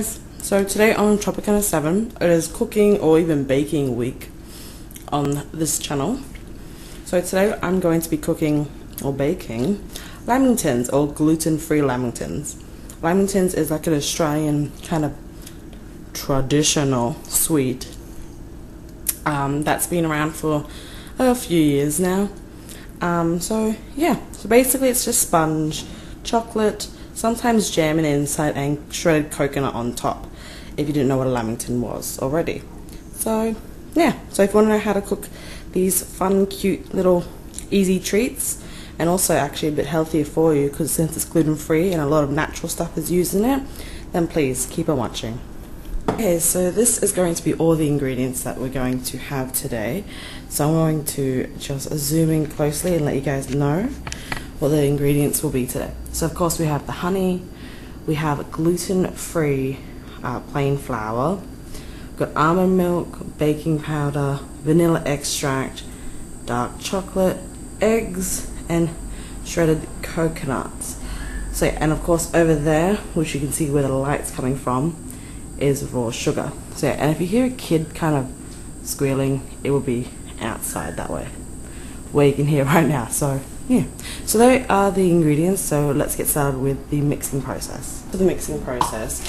So today on Tropicana 7, it is cooking or even baking week on this channel. So today I'm going to be cooking or baking lamingtons or gluten-free lamingtons. Lamingtons is like an Australian kind of traditional sweet um, that's been around for a few years now. Um, so yeah, so basically it's just sponge, chocolate, sometimes jam inside and shredded coconut on top if you didn't know what a lamington was already. So yeah, so if you want to know how to cook these fun, cute little easy treats and also actually a bit healthier for you because since it's gluten free and a lot of natural stuff is used in it, then please keep on watching. Okay, so this is going to be all the ingredients that we're going to have today. So I'm going to just zoom in closely and let you guys know what the ingredients will be today. So of course we have the honey, we have gluten-free uh, plain flour, we've got almond milk, baking powder, vanilla extract, dark chocolate, eggs, and shredded coconuts. So, and of course over there, which you can see where the light's coming from, is raw sugar. So, and if you hear a kid kind of squealing, it will be outside that way, where you can hear right now. So, yeah. So they are the ingredients. So let's get started with the mixing process. For the mixing process,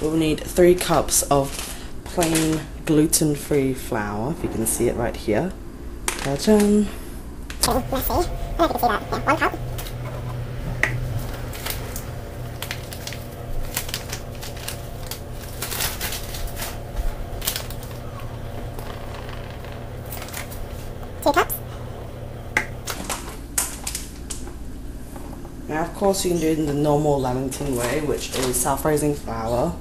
we'll need three cups of plain gluten-free flour. If you can see it right here. Ta-da! Messy. I don't know if you can see that. Yeah, one cup. Two cups. Now, of course, you can do it in the normal Lamington way, which is self-raising flour.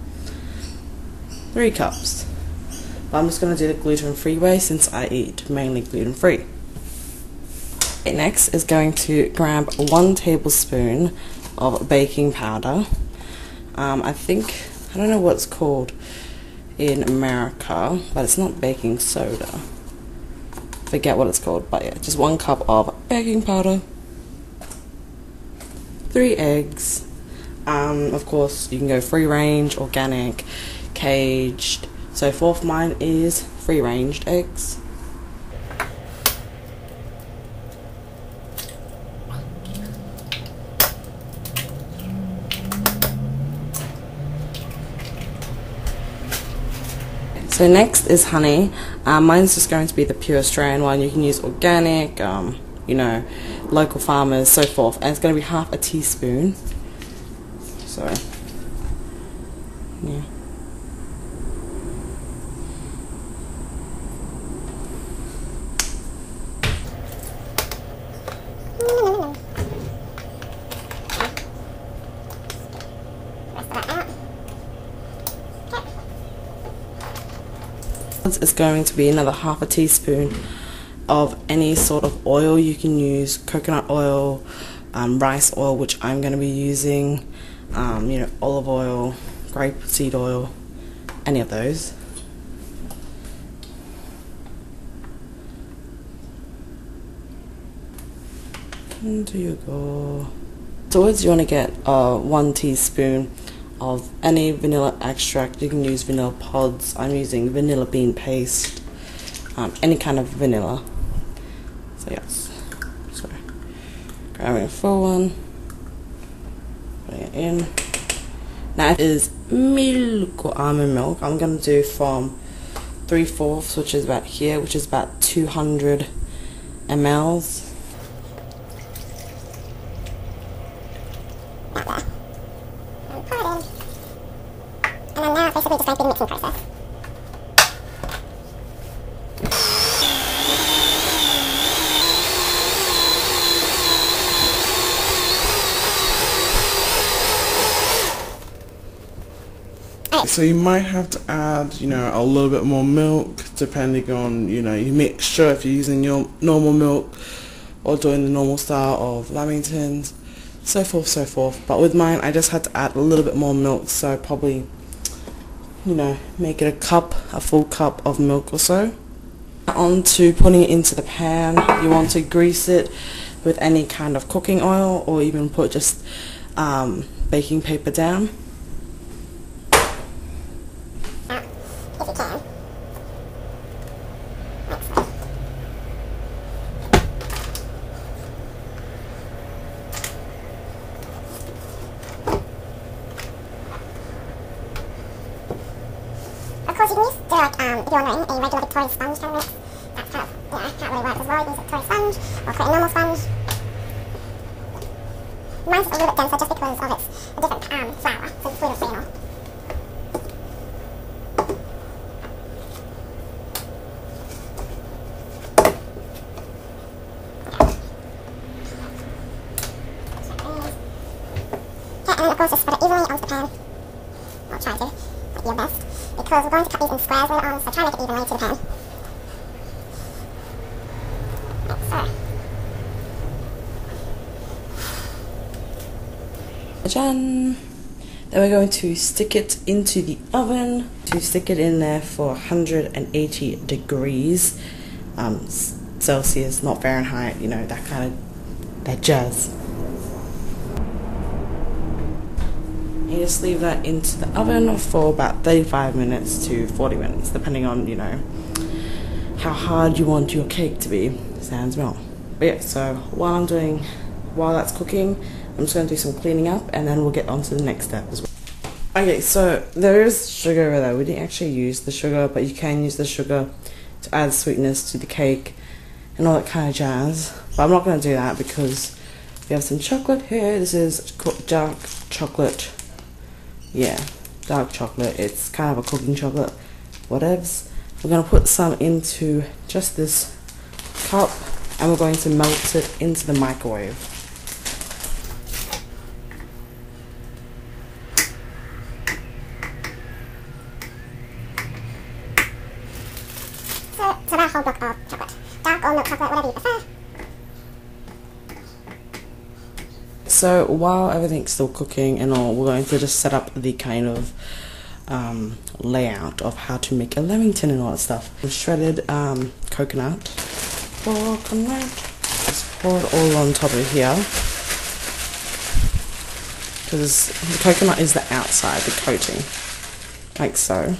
Three cups. But I'm just going to do the gluten-free way since I eat mainly gluten-free. Okay, next is going to grab one tablespoon of baking powder. Um, I think, I don't know what it's called in America, but it's not baking soda. Forget what it's called, but yeah, just one cup of baking powder three eggs. Um, of course, you can go free range, organic, caged. So fourth mine is free ranged eggs. So next is honey. Um, mine's just going to be the pure Australian one. You can use organic, um, you know, local farmers, so forth. And it's going to be half a teaspoon. So, yeah. It's going to be another half a teaspoon of any sort of oil you can use coconut oil, um, rice oil, which I'm going to be using, um, you know, olive oil, grape seed oil, any of those. And there you go. So, always you want to get uh, one teaspoon of any vanilla extract. You can use vanilla pods. I'm using vanilla bean paste, um, any kind of vanilla. So yes, so grabbing a full one, putting it in. Now is milk or almond milk. I'm gonna do from three fourths, which is about here, which is about 200 mLs. And it then now basically just going through the mixing process. So you might have to add, you know, a little bit more milk depending on, you know, your mixture if you're using your normal milk or doing the normal style of lamingtons, so forth, so forth. But with mine, I just had to add a little bit more milk, so probably, you know, make it a cup, a full cup of milk or so. On to putting it into the pan, you want to grease it with any kind of cooking oil or even put just um, baking paper down. course, you can use, do like, um, if you're wondering, a regular Victoria sponge kind of mix. That's kind of, yeah, can't really work as well. You use a Victoria sponge or create a normal sponge. Mine's a little bit denser just because of its a different um, flour, so it's free and all. And then of course just spread it evenly onto the pan. I'll try to, like your best. Because we're going to cut these in squares later on, so try and make it to the pan. Then we're going to stick it into the oven. To stick it in there for 180 degrees um, Celsius, not Fahrenheit. You know that kind of that jazz. You just leave that into the oven for about 35 minutes to 40 minutes, depending on you know how hard you want your cake to be. Sounds well. But yeah, so while I'm doing, while that's cooking, I'm just going to do some cleaning up and then we'll get on to the next step as well. Okay, so there is sugar over there. We didn't actually use the sugar, but you can use the sugar to add sweetness to the cake and all that kind of jazz. But I'm not going to do that because we have some chocolate here. This is dark chocolate. Yeah, dark chocolate. It's kind of a cooking chocolate. Whatevs. We're going to put some into just this cup and we're going to melt it into the microwave. So, that whole block of uh, chocolate. Dark or milk chocolate, whatever you prefer. So while everything's still cooking and all, we're going to just set up the kind of um, layout of how to make a lamington and all that stuff. Shredded um, coconut, coconut. Just pour it all on top of here because the coconut is the outside, the coating, like so.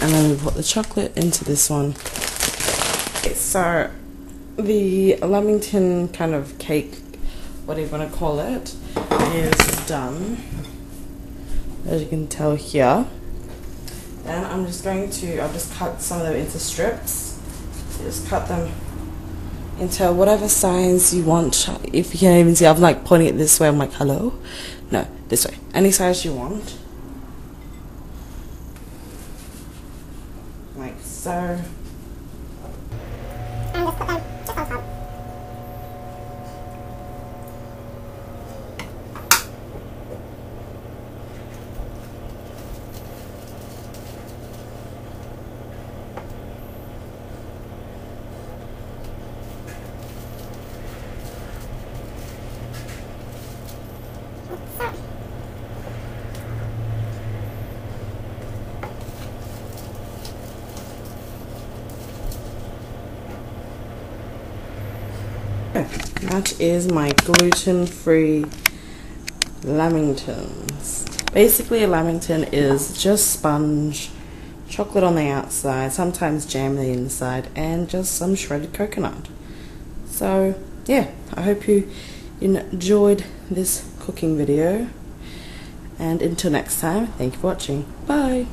And then we put the chocolate into this one. Okay, so the lamington kind of cake what you want to call it, is done. As you can tell here. Then I'm just going to, I'll just cut some of them into strips. Just cut them into whatever size you want. If you can't even see, I'm like pointing it this way. I'm like, hello? No, this way. Any size you want. Like so. And just put them just on top. So, That is my gluten-free lamingtons. Basically, a lamington is just sponge, chocolate on the outside, sometimes jam on the inside, and just some shredded coconut. So, yeah, I hope you enjoyed this cooking video. And until next time, thank you for watching. Bye!